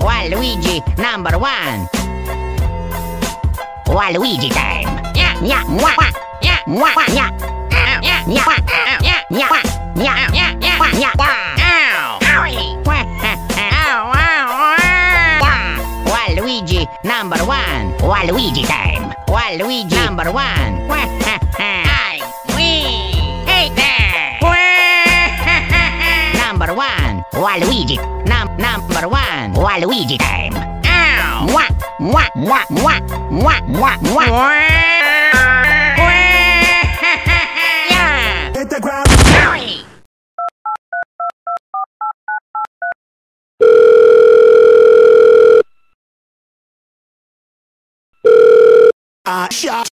Waluigi number one. Waluigi time. Yeah, yeah, wah, wah, Number one. Waluigi time. Waluigi number one. I win. Hey there. Number one. Waluigi. Num number one. Waluigi time. Ow! Wah, wah, wah, wah, wah, wah, wah. Uh, shot.